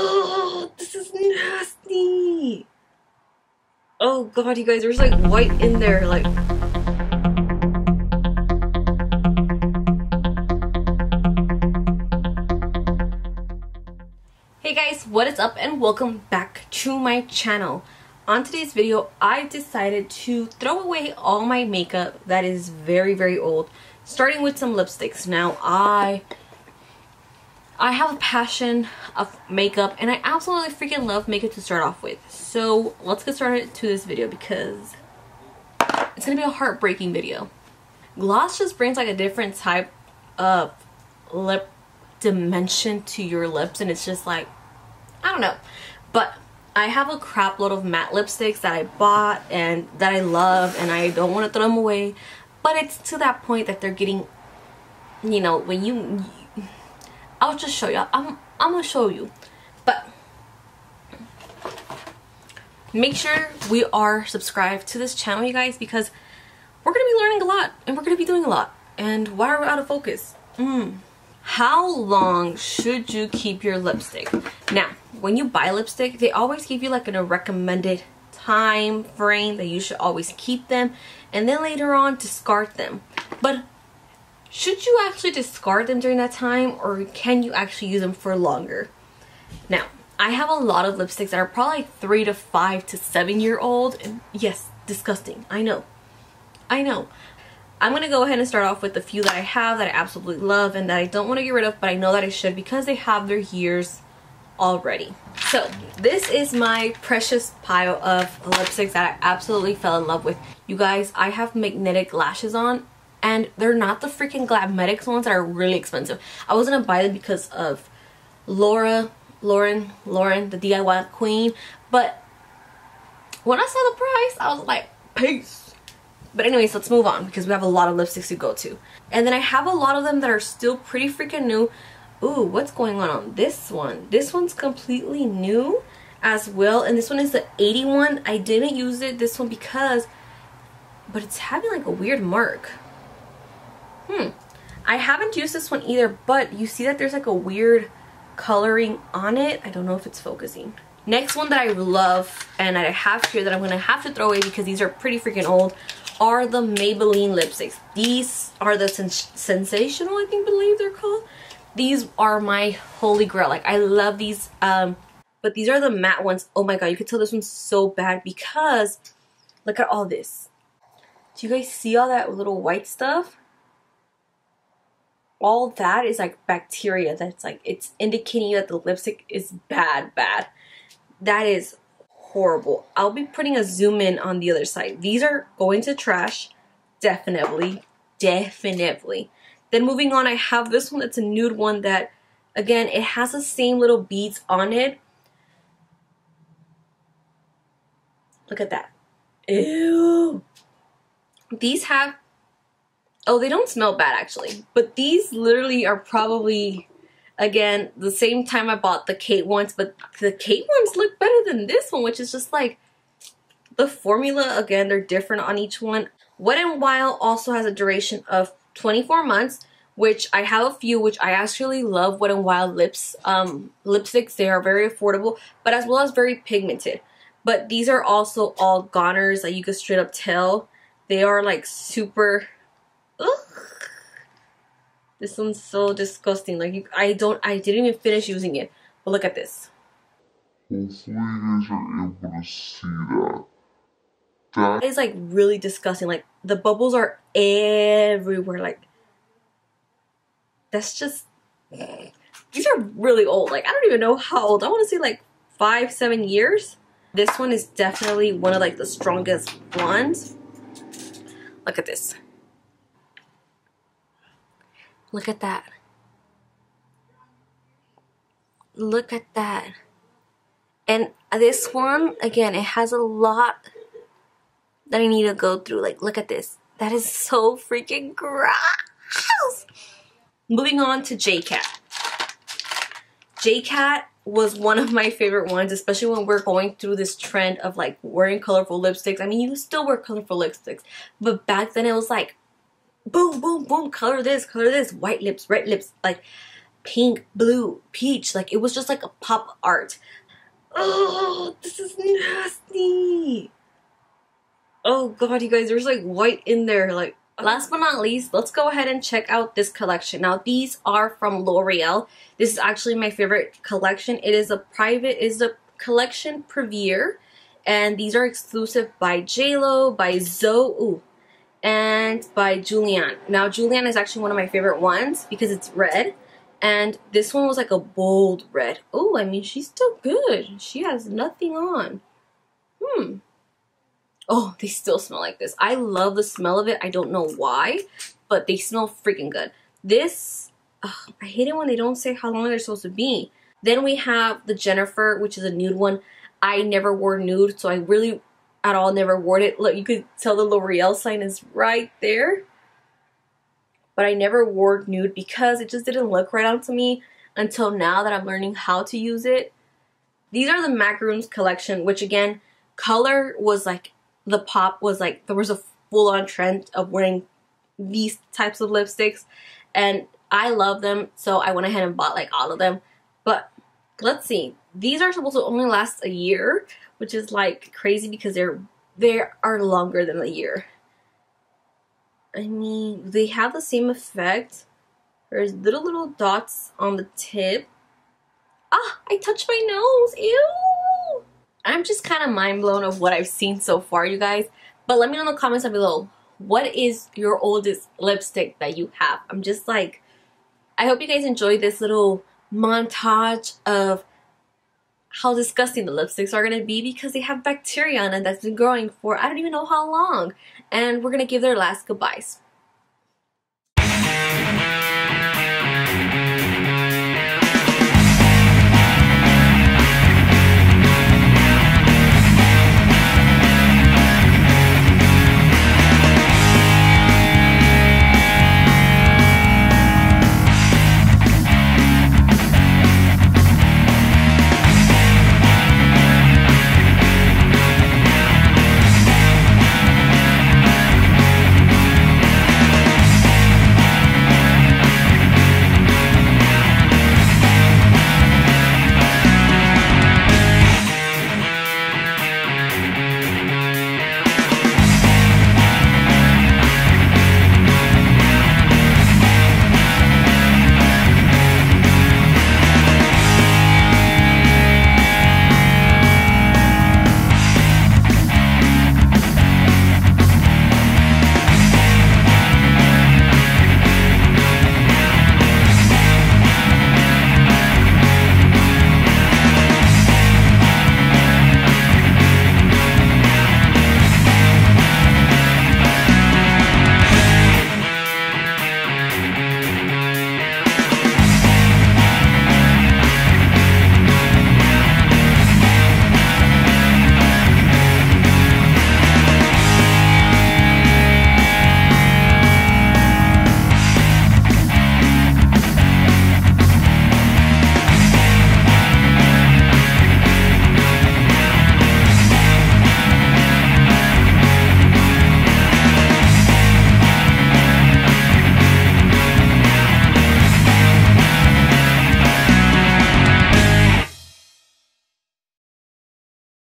Oh, this is nasty. Oh god, you guys, there's like white in there, like. Hey guys, what is up and welcome back to my channel. On today's video, I decided to throw away all my makeup that is very, very old, starting with some lipsticks. Now, I I have a passion of makeup and I absolutely freaking love makeup to start off with. So let's get started to this video because it's gonna be a heartbreaking video. Gloss just brings like a different type of lip dimension to your lips and it's just like, I don't know. But I have a crap load of matte lipsticks that I bought and that I love and I don't want to throw them away. But it's to that point that they're getting, you know, when you I'll just show you. I'm, I'm gonna show you. But make sure we are subscribed to this channel, you guys, because we're gonna be learning a lot and we're gonna be doing a lot. And why are we out of focus? Mm. How long should you keep your lipstick? Now, when you buy lipstick, they always give you like a recommended time frame that you should always keep them and then later on discard them. But should you actually discard them during that time or can you actually use them for longer? Now, I have a lot of lipsticks that are probably three to five to seven year old and yes, disgusting. I know. I know. I'm going to go ahead and start off with the few that I have that I absolutely love and that I don't want to get rid of but I know that I should because they have their years already. So this is my precious pile of lipsticks that I absolutely fell in love with. You guys, I have magnetic lashes on and they're not the freaking Glamnetics ones that are really expensive. I was gonna buy them because of Laura, Lauren, Lauren, the DIY queen, but when I saw the price, I was like, peace. But anyways, let's move on because we have a lot of lipsticks to go to. And then I have a lot of them that are still pretty freaking new. Ooh, what's going on on this one? This one's completely new as well. And this one is the 81. I didn't use it, this one, because, but it's having like a weird mark. Hmm. I haven't used this one either, but you see that there's like a weird coloring on it. I don't know if it's focusing. Next one that I love and I have here that I'm going to have to throw away because these are pretty freaking old are the Maybelline lipsticks. These are the sens Sensational, I think believe they're called. These are my holy grail. Like I love these. Um, but these are the matte ones. Oh my god, you can tell this one's so bad because look at all this. Do you guys see all that little white stuff? All that is like bacteria that's like it's indicating that the lipstick is bad bad. That is horrible. I'll be putting a zoom in on the other side. These are going to trash. Definitely. Definitely. Then moving on i have this one that's a nude one that again it has the same little beads on it. Look at that. Ew. These have Oh, they don't smell bad actually. But these literally are probably, again, the same time I bought the Kate ones. But the Kate ones look better than this one, which is just like, the formula, again, they're different on each one. Wet n Wild also has a duration of 24 months, which I have a few, which I actually love Wet n Wild lips, um, lipsticks. They are very affordable, but as well as very pigmented. But these are also all goners that you can straight up tell. They are like super. This one's so disgusting. Like, you, I don't, I didn't even finish using it. But look at this. Hopefully you guys are able to see that. That is like really disgusting. Like, the bubbles are everywhere. Like, that's just, these are really old. Like, I don't even know how old. I want to say like five, seven years. This one is definitely one of like the strongest ones. Look at this. Look at that. Look at that. And this one, again, it has a lot that I need to go through. Like, look at this. That is so freaking gross. Moving on to JCat. JCat was one of my favorite ones, especially when we're going through this trend of like wearing colorful lipsticks. I mean, you still wear colorful lipsticks, but back then it was like boom, boom, boom, color this, color this, white lips, red lips, like pink, blue, peach. Like it was just like a pop art. Oh, this is nasty. Oh god, you guys, there's like white in there. Like oh. last but not least, let's go ahead and check out this collection. Now these are from L'Oreal. This is actually my favorite collection. It is a private, is a collection Privée. And these are exclusive by JLo, by Zoe, and by Julianne. Now Julianne is actually one of my favorite ones because it's red. And this one was like a bold red. Oh, I mean, she's still good. She has nothing on. Hmm. Oh, they still smell like this. I love the smell of it. I don't know why, but they smell freaking good. This, ugh, I hate it when they don't say how long they're supposed to be. Then we have the Jennifer, which is a nude one. I never wore nude, so I really at all never wore it. Look, you could tell the L'Oreal sign is right there but I never wore nude because it just didn't look right onto me until now that I'm learning how to use it. These are the Macaroons collection, which again, color was like, the pop was like, there was a full on trend of wearing these types of lipsticks and I love them so I went ahead and bought like all of them but let's see these are supposed to only last a year which is like crazy because they're they are longer than a year I mean, they have the same effect. There's little, little dots on the tip. Ah, I touched my nose. Ew! I'm just kind of mind blown of what I've seen so far, you guys. But let me know in the comments down below. What is your oldest lipstick that you have? I'm just like, I hope you guys enjoyed this little montage of how disgusting the lipsticks are going to be because they have bacteria on it that's been growing for I don't even know how long. And we're going to give their last goodbyes.